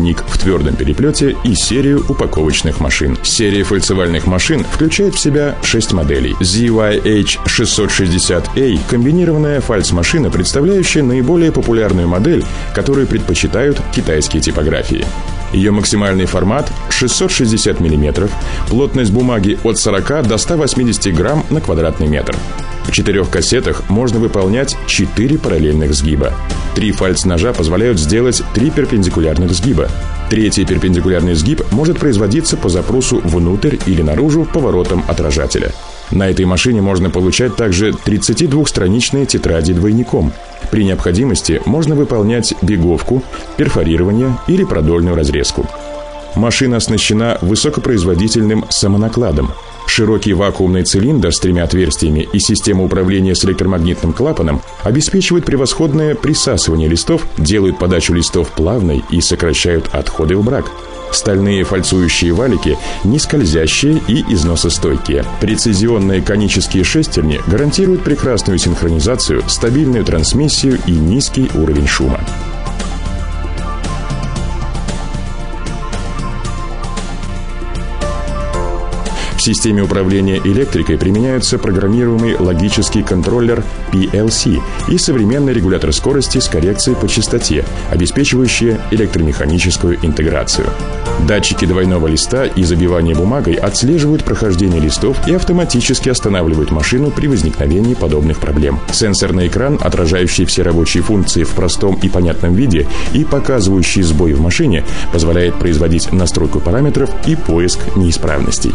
книг в твердом переплете и серию упаковочных машин. Серия фальцевальных машин включает в себя 6 моделей. ZYH660A – комбинированная фальц-машина, представляющая наиболее популярную модель, которую предпочитают китайские типографии. Ее максимальный формат 660 мм, плотность бумаги от 40 до 180 грамм на квадратный метр. В четырех кассетах можно выполнять четыре параллельных сгиба. Три фальц-ножа позволяют сделать три перпендикулярных сгиба. Третий перпендикулярный сгиб может производиться по запросу внутрь или наружу поворотом отражателя. На этой машине можно получать также 32-страничные тетради двойником. При необходимости можно выполнять беговку, перфорирование или продольную разрезку. Машина оснащена высокопроизводительным самонакладом. Широкий вакуумный цилиндр с тремя отверстиями и система управления с электромагнитным клапаном обеспечивают превосходное присасывание листов, делают подачу листов плавной и сокращают отходы в брак. Стальные фальцующие валики не скользящие и износостойкие. Прецизионные конические шестерни гарантируют прекрасную синхронизацию, стабильную трансмиссию и низкий уровень шума. В системе управления электрикой применяются программируемый логический контроллер PLC и современный регулятор скорости с коррекцией по частоте, обеспечивающие электромеханическую интеграцию. Датчики двойного листа и забивания бумагой отслеживают прохождение листов и автоматически останавливают машину при возникновении подобных проблем. Сенсорный экран, отражающий все рабочие функции в простом и понятном виде и показывающий сбой в машине, позволяет производить настройку параметров и поиск неисправностей.